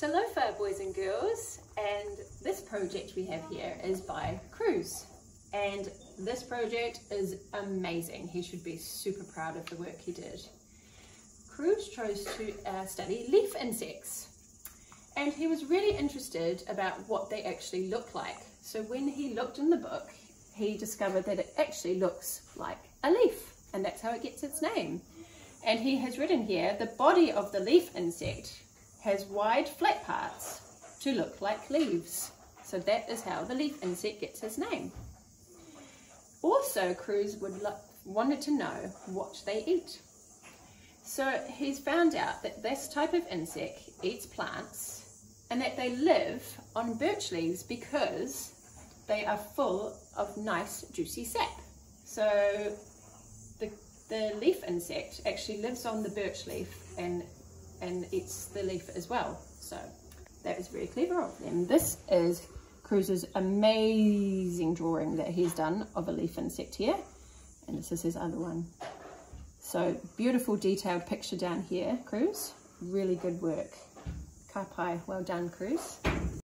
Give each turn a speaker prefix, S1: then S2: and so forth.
S1: Talofa boys and girls and this project we have here is by Cruz and this project is amazing. He should be super proud of the work he did. Cruz chose to uh, study leaf insects and he was really interested about what they actually look like. So when he looked in the book he discovered that it actually looks like a leaf and that's how it gets its name. And he has written here, the body of the leaf insect has wide flat parts to look like leaves. So that is how the leaf insect gets his name. Also, Cruz would wanted to know what they eat. So he's found out that this type of insect eats plants and that they live on birch leaves because they are full of nice juicy sap. So the, the leaf insect actually lives on the birch leaf and, and it's the leaf as well. So that is very clever of them. This is Cruz's amazing drawing that he's done of a leaf insect here. And this is his other one. So beautiful detailed picture down here, Cruz. Really good work. Ka pai, well done, Cruz.